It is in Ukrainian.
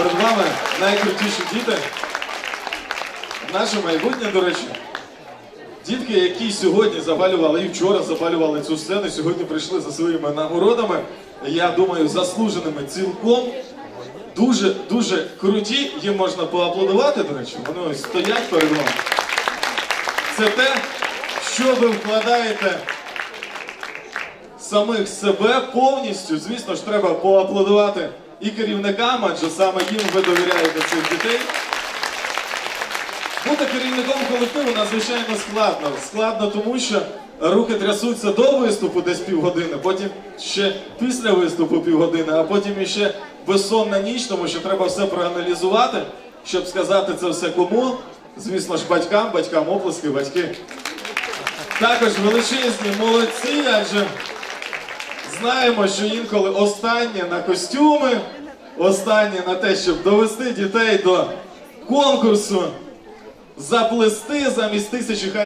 Перед вами найкрутіші діти. Наше майбутнє, до речі. Дітки, які сьогодні запалювали і вчора запалювали цю сцену, сьогодні прийшли за своїми нагородами. Я думаю, заслуженими цілком. Дуже дуже круті. Їм можна поаплодувати, до речі. Вони ось стоять перед вами. Це те, що ви вкладаєте самих себе повністю. Звісно ж, треба поаплодувати і керівникам, адже саме їм ви довіряєте цих дітей. Бути керівником колективу надзвичайно складно. Складно тому, що руки трясуться до виступу десь півгодини, потім ще після виступу півгодини, а потім іще безсонна ніч, тому що треба все проаналізувати, щоб сказати це все кому. Звісно ж, батькам, батькам оплески, батьки. Також величезні молодці, адже знаємо, що інколи останнє на костюми, останнє на те, щоб довести дітей до конкурсу, заплести замість тисячі хай.